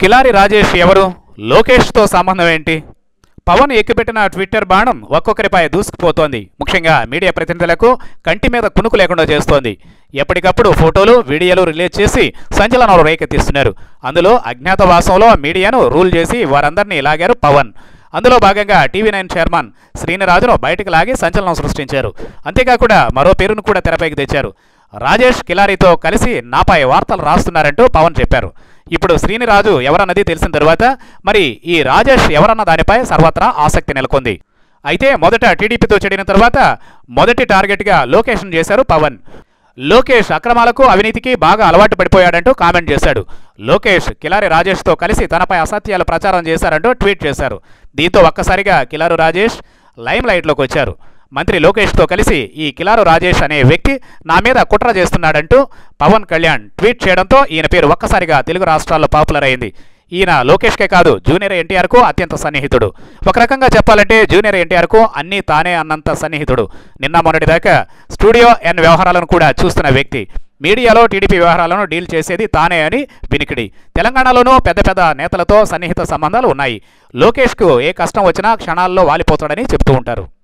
కిలారి రాజేష్ ఎవరు? లోకేష్తో సంబంధం ఏంటి? పవన్ ఎక్కిపెట్టిన ట్విట్టర్ బాణం ఒక్కొక్కరిపై దూసుకుపోతోంది. ముఖ్యంగా మీడియా ప్రతినిధులకు కంటి మీద కునుకు లేకుండా చేస్తోంది. ఎప్పటికప్పుడు ఫోటోలు వీడియోలు రిలీజ్ చేసి సంచలనాలు రేకెత్తిస్తున్నారు. అందులో అజ్ఞాతవాసంలో మీడియాను రూల్ చేసి వారందరినీ లాగారు పవన్. అందులో భాగంగా టీవీ నైన్ చైర్మన్ శ్రీనిరాజును బయటకు లాగి సంచలనం సృష్టించారు. అంతేకాకుండా మరో పేరును కూడా తెరపైకి తెచ్చారు. రాజేష్ కిలారితో కలిసి నాపై వార్తలు రాస్తున్నారంటూ పవన్ చెప్పారు. ఇప్పుడు శ్రీనిరాజు ఎవరన్నది తెలిసిన తరువాత మరి ఈ రాజేష్ ఎవరన్న దానిపై సర్వత్రా ఆసక్తి నెలకొంది. అయితే మొదట టీడీపీతో చెడిన తర్వాత మొదటి టార్గెట్గా లోకేష్ను చేశారు పవన్. లోకేష్ అక్రమాలకు అవినీతికి బాగా అలవాటు పడిపోయాడంటూ కామెంట్ చేశాడు. లోకేష్ కిలారి రాజేష్తో కలిసి తనపై అసత్యాలు ప్రచారం చేశారంటూ ట్వీట్ చేశారు. దీంతో ఒక్కసారిగా కిలారు రాజేష్ లైమ్ లైట్లోకి వచ్చారు మంత్రి లోకేష్తో కలిసి ఈ కిలారు రాజేష్ అనే వ్యక్తి నా మీద కుట్ర చేస్తున్నాడంటూ పవన్ కళ్యాణ్ ట్వీట్ చేయడంతో ఈయన పేరు ఒక్కసారిగా తెలుగు రాష్ట్రాల్లో పాపులర్ అయింది. ఈయన లోకేష్కే కాదు జూనియర్ ఎన్టీఆర్కు అత్యంత సన్నిహితుడు. ఒక రకంగా చెప్పాలంటే జూనియర్ ఎన్టీఆర్కు అన్నీ తానే అన్నంత సన్నిహితుడు. నిన్న మొన్నటిదాకా స్టూడియో ఎన్ వ్యవహారాలను కూడా చూస్తున్న వ్యక్తి. మీడియాలో టీడీపీ వ్యవహారాలను డీల్ చేసేది తానే అని వినికిడి. తెలంగాణలోనూ పెద్ద పెద్ద నేతలతో సన్నిహిత సంబంధాలు ఉన్నాయి. లోకేష్కు ఏ కష్టం వచ్చినా క్షణాల్లో వాలిపోతాడని చెబుతూ ఉంటారు.